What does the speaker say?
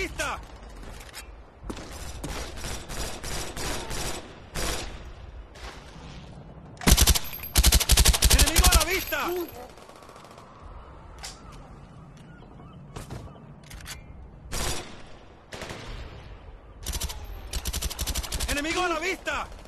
vista! ¡Enemigo a la vista! ¡Enemigo a la vista!